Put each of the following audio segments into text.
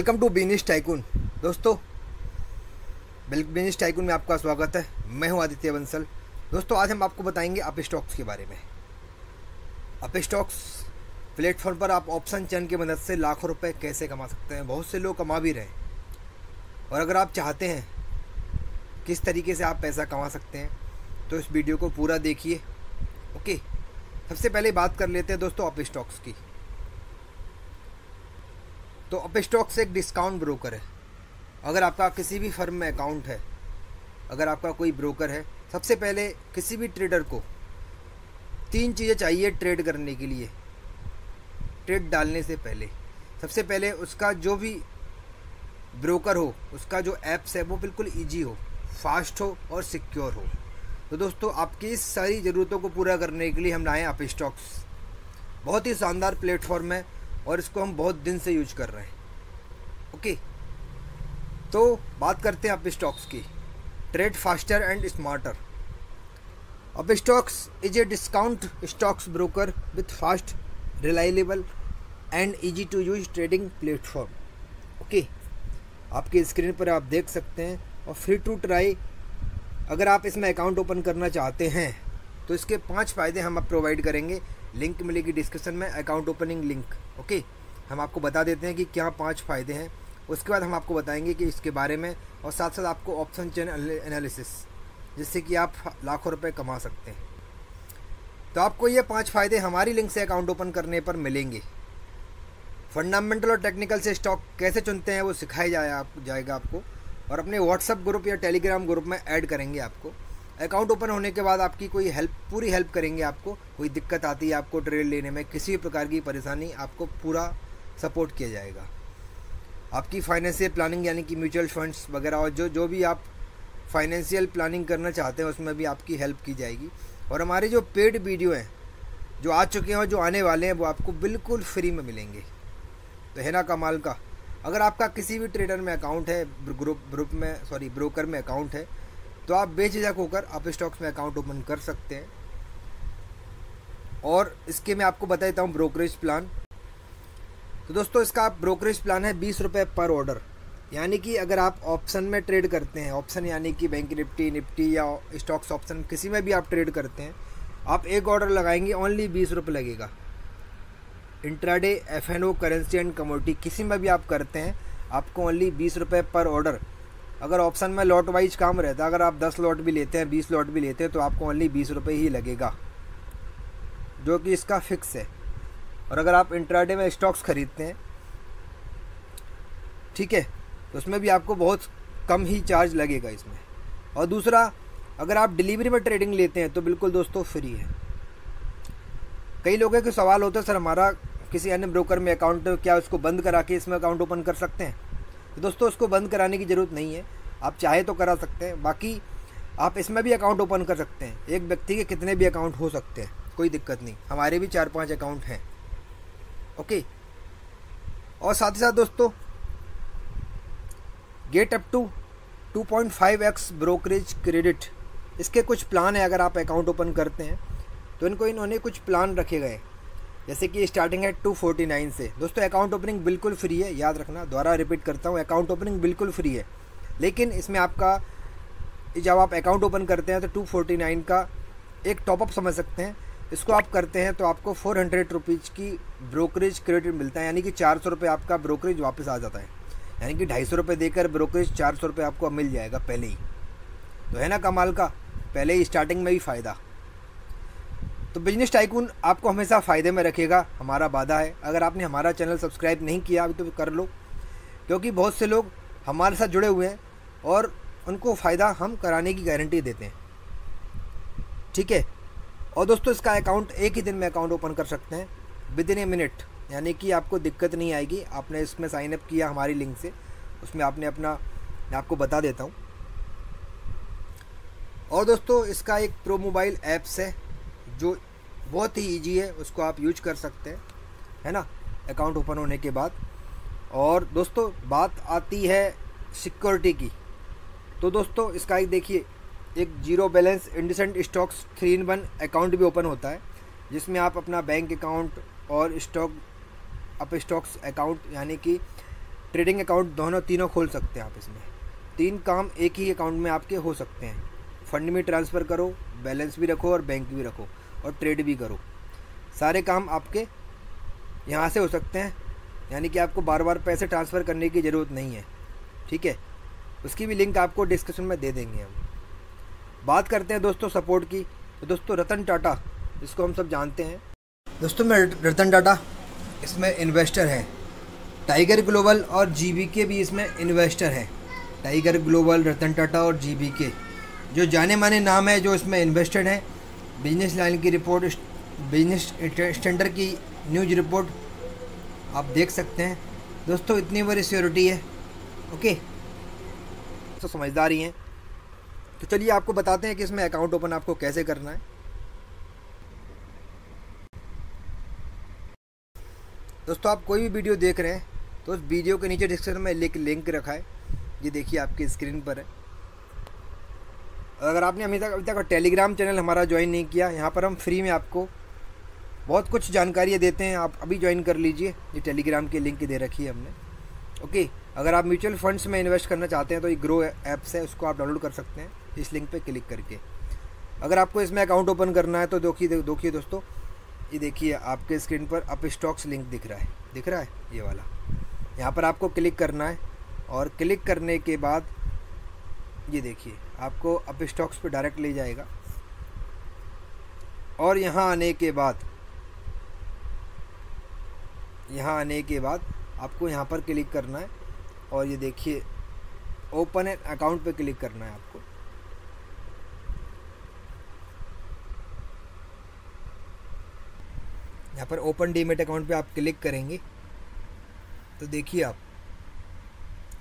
Welcome to बिनिश tycoon. दोस्तों बिनिश tycoon में आपका स्वागत है। मैं हूँ आदित्य बंसल। दोस्तों, आज हम आपको बताएँगे अप स्टॉक्स के बारे में। अप स्टॉक्स प्लेटफॉर्म पर आप ऑप्शन चैन की मदद से लाखों रुपए कैसे कमा सकते हैं। बहुत से लोग कमा भी रहे हैं। और अगर आप चाहते हैं किस तरीके से आप पैसा कमा सकते हैं तो इस वीडियो को पूरा देखिए। ओके? सबसे पहले बात कर लेते हैं दोस्तों अप स्टॉक्स की। तो अप स्टॉक्स एक डिस्काउंट ब्रोकर है। अगर आपका किसी भी फर्म में अकाउंट है, अगर आपका कोई ब्रोकर है, सबसे पहले किसी भी ट्रेडर को तीन चीज़ें चाहिए ट्रेड करने के लिए। ट्रेड डालने से पहले। सबसे पहले उसका जो भी ब्रोकर हो, उसका जो ऐप्स है, वो बिल्कुल ईजी हो फास्ट हो और सिक्योर हो। तो दोस्तों, आपकी इस सारी ज़रूरतों को पूरा करने के लिए हम लाए अप स्टॉक्स बहुत ही शानदार प्लेटफॉर्म है। और इसको हम बहुत दिन से यूज़ कर रहे हैं। ओके तो बात करते हैं अप स्टॉक्स की। Trade faster and smarter Upstox is a discount stocks broker with fast reliable and easy to use trading platform okay आपकी स्क्रीन पर आप देख सकते हैं और फ्री टू ट्राई अगर आप इसमें अकाउंट ओपन करना चाहते हैं तो इसके पाँच फ़ायदे हम अब प्रोवाइड करेंगे। लिंक मिलेगी डिस्क्रिप्शन में अकाउंट ओपनिंग लिंक ओके? हम आपको बता देते हैं कि क्या पाँच फ़ायदे हैं। उसके बाद हम आपको बताएँगे कि इसके बारे में और साथ साथ आपको ऑप्शन चेन एनालिसिस जिससे कि आप लाखों रुपए कमा सकते हैं। तो आपको ये पाँच फ़ायदे हमारी लिंक से अकाउंट ओपन करने पर मिलेंगे। फंडामेंटल और टेक्निकल से स्टॉक कैसे चुनते हैं वो सिखाया जाए आप जाएगा आपको। और अपने व्हाट्सअप ग्रुप या टेलीग्राम ग्रुप में ऐड करेंगे आपको। अकाउंट ओपन होने के बाद आपकी कोई हेल्प, पूरी हेल्प करेंगे आपको। कोई दिक्कत आती है आपको ट्रेड लेने में, किसी भी प्रकार की परेशानी, आपको पूरा सपोर्ट किया जाएगा। आपकी फाइनेंशियल प्लानिंग, यानी कि म्यूचुअल फंड्स वगैरह और जो जो भी आप फाइनेंशियल प्लानिंग करना चाहते हैं, उसमें भी आपकी हेल्प की जाएगी। और हमारे जो पेड वीडियो हैं, जो आ चुके हैं और जो आने वाले हैं, वो आपको बिल्कुल फ्री में मिलेंगे। तो है ना कमाल का? अगर आपका किसी भी ट्रेडर में अकाउंट है, ग्रुप ग्रुप में, सॉरी, ब्रोकर में अकाउंट है तो आप बेझिझक होकर आप स्टॉक्स में अकाउंट ओपन कर सकते हैं। और इसके मैं आपको बता देता हूँ ब्रोकरेज प्लान। तो दोस्तों, इसका ब्रोकरेज प्लान है बीस रुपये पर ऑर्डर। यानी कि अगर आप ऑप्शन में ट्रेड करते हैं, ऑप्शन यानी कि बैंक निफ्टी निफ्टी या स्टॉक्स ऑप्शन, किसी में भी आप ट्रेड करते हैं, आप एक ऑर्डर लगाएँगे, ओनली बीस रुपये लगेगा। Intraday F currency and commodity, किसी में भी आप करते हैं, आपको ओनली बीस रुपये पर ऑर्डर। अगर ऑप्शन में लॉट वाइज काम रहता है, अगर आप दस लॉट भी लेते हैं, बीस लॉट भी लेते हैं तो आपको ओनली बीस रुपये ही लगेगा। जो कि इसका फिक्स है। और अगर आप इंट्राडे में स्टॉक्स खरीदते हैं, ठीक है तो उसमें भी आपको बहुत कम ही चार्ज लगेगा इसमें। और दूसरा, अगर आप डिलीवरी में ट्रेडिंग लेते हैं तो बिल्कुल दोस्तों फ्री है। कई लोगों के सवाल होते हैं, सर, हमारा किसी अन्य ब्रोकर में अकाउंट क्या उसको बंद करा के इसमें अकाउंट ओपन कर सकते हैं? तो दोस्तों उसको बंद कराने की ज़रूरत नहीं है। आप चाहे तो करा सकते हैं, बाकी आप इसमें भी अकाउंट ओपन कर सकते हैं। एक व्यक्ति के कितने भी अकाउंट हो सकते हैं, कोई दिक्कत नहीं। हमारे भी चार पाँच अकाउंट हैं। ओके? और साथ ही साथ दोस्तों get up to 2.5 x brokerage credit इसके कुछ प्लान है, अगर आप अकाउंट ओपन करते हैं तो इनको इन्होंने कुछ प्लान रखे गए। जैसे कि स्टार्टिंग है 249 से। दोस्तों अकाउंट ओपनिंग बिल्कुल फ्री है, याद रखना। दोबारा रिपीट करता हूँ अकाउंट ओपनिंग बिल्कुल फ्री है। लेकिन इसमें आपका, जब आप अकाउंट ओपन करते हैं तो 249 का एक टॉपअप समझ सकते हैं। इसको आप करते हैं तो आपको फोर हंड्रेड रुपीज़ की ब्रोकरेज क्रेडिट मिलता है। यानी कि चार सौ रुपये आपका ब्रोकरेज वापस आ जाता है। यानी कि ढाई सौ रुपये देकर ब्रोकरेज चार सौ रुपये आपको मिल जाएगा पहले ही। तो है ना कमाल का? पहले ही स्टार्टिंग में ही फ़ायदा। तो बिज़नेस टाइकून आपको हमेशा फ़ायदे में रखेगा, हमारा वादा है। अगर आपने हमारा चैनल सब्सक्राइब नहीं किया, अभी तो कर लो, क्योंकि बहुत से लोग हमारे साथ जुड़े हुए हैं और उनको फ़ायदा हम कराने की गारंटी देते हैं। ठीक है? और दोस्तों, इसका अकाउंट एक ही दिन में अकाउंट ओपन कर सकते हैं। विद इन ए मिनट, यानी कि आपको दिक्कत नहीं आएगी। आपने इसमें साइन अप किया हमारी लिंक से, उसमें आपने अपना, मैं आपको बता देता हूँ। और दोस्तों, इसका एक प्रो मोबाइल ऐप्स है। जो बहुत ही ईजी है, उसको आप यूज़ कर सकते हैं, है ना? अकाउंट ओपन होने के बाद। और दोस्तों, बात आती है सिक्योरिटी की। तो दोस्तों, इसका एक देखिए, एक zero balance indecent stocks three in one account भी ओपन होता है, जिसमें आप अपना बैंक अकाउंट और स्टॉक अप स्टॉक्स अकाउंट यानी कि ट्रेडिंग अकाउंट दोनों तीनों खोल सकते हैं आप इसमें। तीन काम एक ही अकाउंट में आपके हो सकते हैं। फंड में ट्रांसफ़र करो बैलेंस भी रखो और बैंक भी रखो। और ट्रेड भी करो। सारे काम आपके यहाँ से हो सकते हैं, यानी कि आपको बार बार पैसे ट्रांसफ़र करने की ज़रूरत नहीं है, ठीक है? उसकी भी लिंक आपको डिस्क्रिप्शन में दे देंगे हम। बात करते हैं दोस्तों सपोर्ट की। तो दोस्तों रतन टाटा जिसको हम सब जानते हैं। दोस्तों, मैं रतन टाटा, इसमें इन्वेस्टर है। टाइगर ग्लोबल और जी के भी इसमें इन्वेस्टर हैं। टाइगर ग्लोबल रतन टाटा और जी जो जाने माने नाम है, जो इसमें इन्वेस्टेड हैं। बिज़नेस लाइन की रिपोर्ट, बिज़नेस स्टैंडर्ड की न्यूज़ रिपोर्ट आप देख सकते हैं। दोस्तों, इतनी बड़ी सिक्योरिटी है, ओके? तो समझदार ही। हैं तो चलिए आपको बताते हैं कि इसमें अकाउंट ओपन आपको कैसे करना है। दोस्तों, आप कोई भी वीडियो देख रहे हैं तो उस वीडियो के नीचे डिस्क्रिप्शन में लिंक लिंक रखा है। ये देखिए, आपकी स्क्रीन पर है। अगर आपने अभी तक अभी तक टेलीग्राम चैनल हमारा ज्वाइन नहीं किया, यहाँ पर हम फ्री में आपको बहुत कुछ जानकारियाँ देते हैं। आप अभी ज्वाइन कर लीजिए। ये टेलीग्राम की लिंक दे रखी है हमने। ओके अगर आप म्यूचुअल फंड्स में इन्वेस्ट करना चाहते हैं तो ये ग्रो ऐप्स है, उसको आप डाउनलोड कर सकते हैं इस लिंक पर क्लिक करके। अगर आपको इसमें अकाउंट ओपन करना है तो देखिए देखिए दोस्तों, ये देखिए आपके स्क्रीन पर अप स्टॉक्स लिंक दिख रहा है। दिख रहा है? ये वाला। यहाँ पर आपको क्लिक करना है और क्लिक करने के बाद ये देखिए। आपको अप स्टॉक्स पर डायरेक्ट ले जाएगा। और यहाँ आने के बाद, यहाँ आने के बाद आपको यहाँ पर क्लिक करना है। और ये देखिए, ओपन एन अकाउंट पे क्लिक करना है आपको। यहाँ पर ओपन डीमेट अकाउंट पे आप क्लिक करेंगे। तो देखिए आप,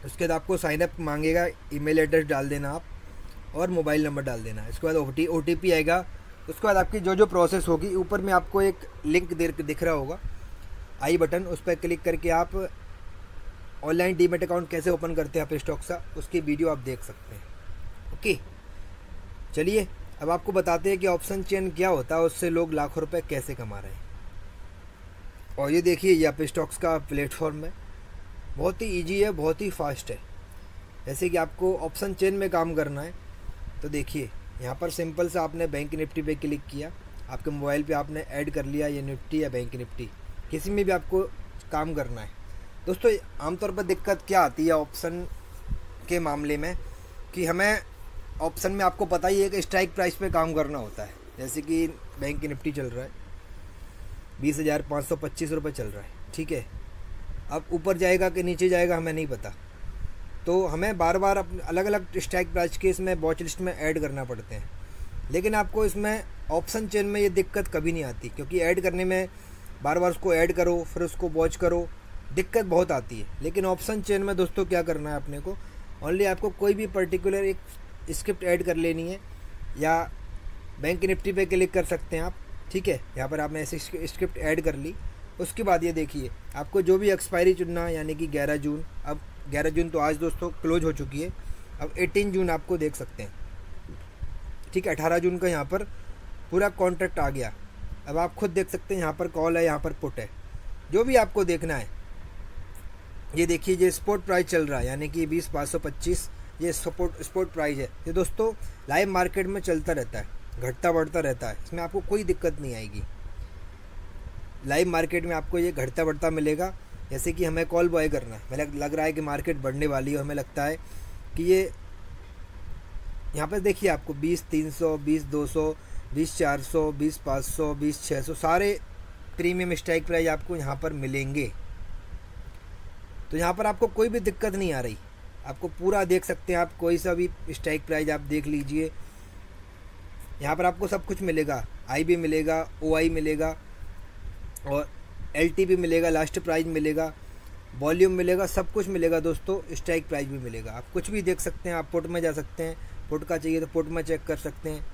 उसके बाद आपको साइनअप मांगेगा, ईमेल एड्रेस डाल देना आप। और मोबाइल नंबर डाल देना। इसके बाद ओ टी आएगा। उसके बाद आपकी जो जो प्रोसेस होगी, ऊपर में आपको एक लिंक दे दिख रहा होगा। आई बटन उस पर क्लिक करके आप ऑनलाइन डीमेट अकाउंट कैसे ओपन करते हैं आप स्टॉक का उसकी वीडियो आप देख सकते हैं। ओके चलिए, अब आपको बताते हैं कि ऑप्शन चेन क्या होता है, उससे लोग लाखों रुपए कैसे कमा रहे हैं। और ये देखिए, ये आप स्टॉक्स का प्लेटफॉर्म है। बहुत ही ईजी है, बहुत ही फास्ट है। जैसे कि आपको ऑप्शन चेन में काम करना है तो देखिए, यहाँ पर सिंपल से आपने बैंक निफ्टी पे क्लिक किया। आपके मोबाइल पे आपने ऐड कर लिया ये निफ्टी या बैंक निफ्टी। किसी में भी आपको काम करना है। दोस्तों, आमतौर पर दिक्कत क्या आती है ऑप्शन के मामले में? कि हमें ऑप्शन में आपको पता ही है कि स्ट्राइक प्राइस पे काम करना होता है। जैसे कि बैंक की निफ्टी चल रहा है। बीस हज़ार पाँच सौ पच्चीस रुपये चल रहा है। ठीक है? अब ऊपर जाएगा कि नीचे जाएगा, हमें नहीं पता। तो हमें बार बार अलग अलग स्ट्राइक प्राइस के इसमें वॉच लिस्ट में ऐड करना पड़ते हैं। लेकिन आपको इसमें ऑप्शन चेन में ये दिक्कत कभी नहीं आती, क्योंकि ऐड करने में बार बार उसको ऐड करो, फिर उसको वॉच करो, दिक्कत बहुत आती है। लेकिन ऑप्शन चेन में दोस्तों क्या करना है अपने को? ओनली आपको कोई भी पर्टिकुलर एक स्क्रिप्ट ऐड कर लेनी है, या बैंक निफ्टी पे क्लिक कर सकते हैं आप, ठीक है? यहाँ पर आपने ऐसी स्क्रिप्ट ऐड कर ली। उसके बाद ये देखिए, आपको जो भी एक्सपायरी चुनना, यानी कि 11 जून, अब 11 जून तो आज दोस्तों क्लोज हो चुकी है। अब 18 जून आपको देख सकते हैं। ठीक है 18 जून का यहाँ पर पूरा कॉन्ट्रैक्ट आ गया। अब आप खुद देख सकते हैं यहाँ पर कॉल है, यहाँ पर पुट है। जो भी आपको देखना है, ये देखिए, ये स्पोर्ट प्राइस चल रहा है, यानी कि बीस, पाँच सौ पच्चीस, ये सपोर्ट स्पोर्ट प्राइस है। ये दोस्तों लाइव मार्केट में चलता रहता है, घटता बढ़ता रहता है। इसमें आपको कोई दिक्कत नहीं आएगी। लाइव मार्केट में आपको ये घटता बढ़ता मिलेगा। जैसे कि हमें कॉल बॉय करना है। हमें लग रहा है कि मार्केट बढ़ने वाली है हमें लगता है कि ये, यहाँ पर देखिए आपको बीस, तीन सौ, बीस, दो सौ, बीस, चार सौ, बीस, पाँच सौ, बीस छः सौ, सारे प्रीमियम स्ट्राइक प्राइस आपको यहाँ पर मिलेंगे। तो यहाँ पर आपको कोई भी दिक्कत नहीं आ रही। आपको पूरा देख सकते हैं आप, कोई सा भी स्ट्राइक प्राइस आप देख लीजिए। यहाँ पर आपको सब कुछ मिलेगा। आई भी मिलेगा ओ आई मिलेगा और एल टी भी मिलेगा लास्ट प्राइज मिलेगा वॉल्यूम मिलेगा, सब कुछ मिलेगा दोस्तों स्ट्राइक प्राइज भी मिलेगा। आप कुछ भी देख सकते हैं, आप पुट में जा सकते हैं पुट का चाहिए तो पुट में चेक कर सकते हैं।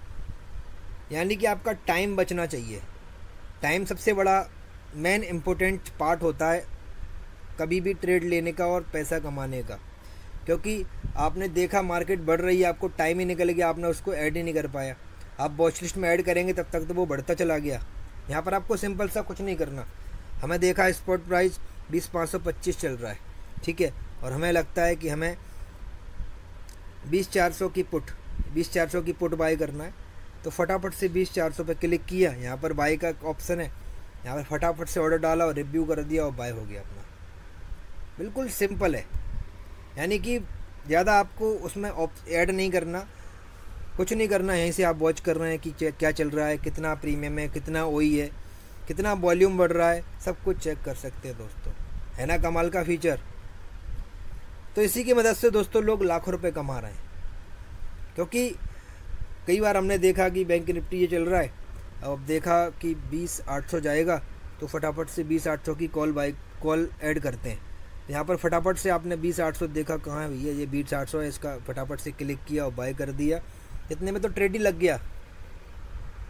यानी कि आपका टाइम बचना चाहिए। टाइम सबसे बड़ा मेन इम्पोर्टेंट पार्ट होता है कभी भी ट्रेड लेने का और पैसा कमाने का। क्योंकि आपने देखा मार्केट बढ़ रही है, आपको टाइम ही निकल गया, आपने उसको ऐड ही नहीं कर पाया। आप वॉच लिस्ट में ऐड करेंगे, तब तक तो वो बढ़ता चला गया। यहाँ पर आपको सिंपल सा कुछ नहीं करना। हमें देखा स्पॉट प्राइस बीस पाँच सौ पच्चीस चल रहा है, ठीक है? और हमें लगता है कि हमें बीस चार सौ की पुट बीस चार सौ की पुट बाई करना है। तो फटाफट से बीस चार सौ पर क्लिक किया, यहाँ पर बाई का ऑप्शन है। यहाँ पर फटाफट से ऑर्डर डाला और रिव्यू कर दिया और बाय हो गया अपना। बिल्कुल सिंपल है। यानी कि ज़्यादा आपको उसमें ऐड नहीं करना, कुछ नहीं करना, यहीं से आप वॉच कर रहे हैं कि क्या चल रहा है, कितना प्रीमियम है, कितना ओई है। कितना वॉल्यूम बढ़ रहा है, सब कुछ चेक कर सकते हैं दोस्तों। है ना, कमाल का फीचर तो इसी की मदद से दोस्तों लोग लाखों रुपए कमा रहे हैं। क्योंकि कई बार हमने देखा कि बैंक निफ्टी ये चल रहा है। अब देखा कि बीस आठ सौ जाएगा तो फटाफट से बीस आठ सौ की कॉल बाई कॉल ऐड करते हैं। यहाँ पर फटाफट से आपने बीस आठ सौ देखा, कहाँ है भैया, ये बीस आठ सौ है, इसका फटाफट से क्लिक किया और बाय कर दिया। इतने में तो ट्रेड ही लग गया।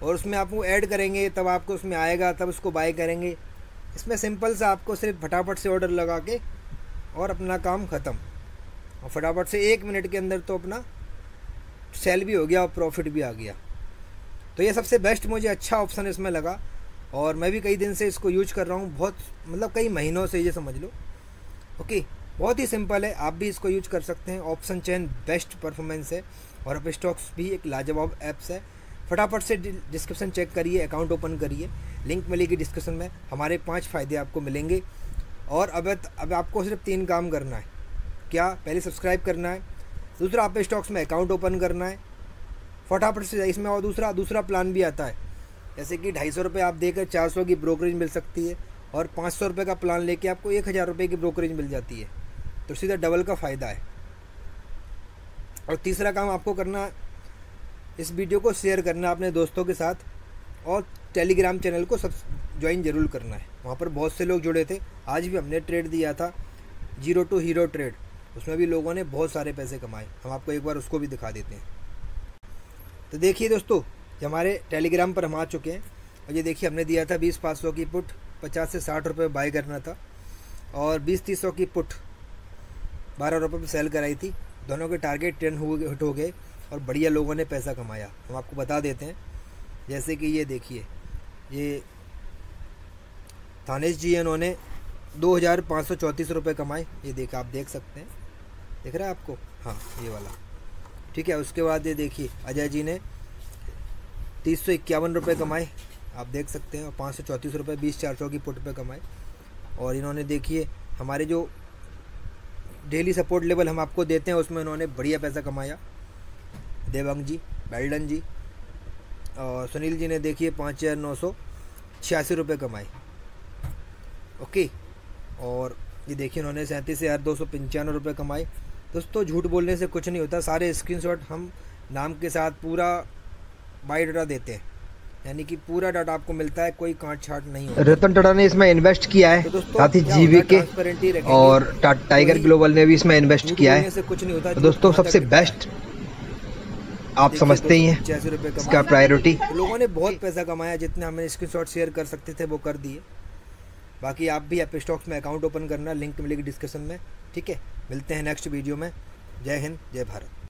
और उसमें आप वो ऐड करेंगे, तब आपको उसमें आएगा, तब उसको बाय करेंगे। इसमें सिंपल सा आपको सिर्फ़ फटाफट से ऑर्डर लगा के और अपना काम ख़त्म। और फटाफट से एक मिनट के अंदर तो अपना सेल भी हो गया और प्रॉफिट भी आ गया। तो ये सबसे बेस्ट मुझे अच्छा ऑप्शन इसमें लगा और मैं भी कई दिन से इसको यूज़ कर रहा हूँ। बहुत मतलब कई महीनों से ये समझ लो। ओके बहुत ही सिंपल है। आप भी इसको यूज़ कर सकते हैं। ऑप्शन चैन बेस्ट परफॉर्मेंस है और अप स्टॉक्स भी एक लाजवाब ऐप्स है। फटाफट से डिस्क्रिप्शन चेक करिए अकाउंट ओपन करिए। लिंक मिलेगी डिस्क्रिप्शन में। हमारे पाँच फ़ायदे आपको मिलेंगे। और अब अब आपको सिर्फ़ तीन काम करना है। क्या पहले सब्सक्राइब करना है, दूसरा आप स्टॉक्स में अकाउंट ओपन करना है। फटाफट से इसमें और दूसरा दूसरा प्लान भी आता है। जैसे कि ढाई सौ रुपये आप देकर चार सौ की ब्रोकरेज मिल सकती है। और पाँच सौ रुपये का प्लान लेके आपको एक हज़ार रुपये की ब्रोकरेज मिल जाती है। तो सीधा डबल का फ़ायदा है। और तीसरा काम आपको करना इस वीडियो को शेयर करना अपने दोस्तों के साथ और टेलीग्राम चैनल को सब ज्वाइन ज़रूर करना है। वहाँ पर बहुत से लोग जुड़े थे। आज भी हमने ट्रेड दिया था। ज़ीरो टू हीरो ट्रेड उसमें भी लोगों ने बहुत सारे पैसे कमाए। हम आपको एक बार उसको भी दिखा देते हैं। तो देखिए दोस्तों हमारे टेलीग्राम पर हम आ चुके हैं। और ये देखिए, हमने दिया था बीस पाँच सौ की पुट, पचास से साठ रुपये बाई करना था। और बीस तीस सौ की पुट बारह रुपये में सेल कराई थी। दोनों के टारगेट टेन हो हो गए। और बढ़िया लोगों ने पैसा कमाया। हम आपको बता देते हैं। जैसे कि ये देखिए, ये थानेश जी इन्होंने दो हज़ार पाँच सौ चौंतीस रुपये कमाए। ये देख, आप देख सकते हैं। दिख रहा है आपको? हाँ ये वाला। ठीक है, उसके बाद ये देखिए, अजय जी ने तीस सौ इक्यावन रुपये कमाए। आप देख सकते हैं, और पाँच सौ चौंतीस रुपये बीस चार सौ की पुट पे कमाए। और इन्होंने देखिए, हमारे जो डेली सपोर्ट लेवल हम आपको देते हैं, उसमें इन्होंने बढ़िया पैसा कमाया। देवंग जी बेल्डन जी और सुनील जी ने देखिए पाँच हज़ार नौ सौ छियासी रुपये कमाए ओके? और ये देखिए उन्होंने सैंतीस हज़ार दो सौ पंचानवे रुपये कमाए दोस्तों झूठ बोलने से कुछ नहीं होता सारे स्क्रीनशॉट हम नाम के साथ पूरा बाई डाटा देते हैं। यानी कि पूरा डाटा आपको मिलता है कोई काट छाट नहीं होता। रतन टाटा ने इसमें इन्वेस्ट किया है तो साथ ही जीवी के और टाइगर ग्लोबल ने भी इसमें इन्वेस्ट किया है। कुछ नहीं होता तो दोस्तों सबसे बेस्ट आप समझते ही हैं इसका प्रायोरिटी तो लोगों ने बहुत पैसा कमाया जितने हमने स्क्रीनशॉट शेयर कर सकते थे वो कर दिए। बाकी आप भी एप स्टॉक्स में अकाउंट ओपन करना लिंक मिलेगी डिस्क्रिप्शन में। ठीक है मिलते हैं नेक्स्ट वीडियो में। जय हिंद जय भारत।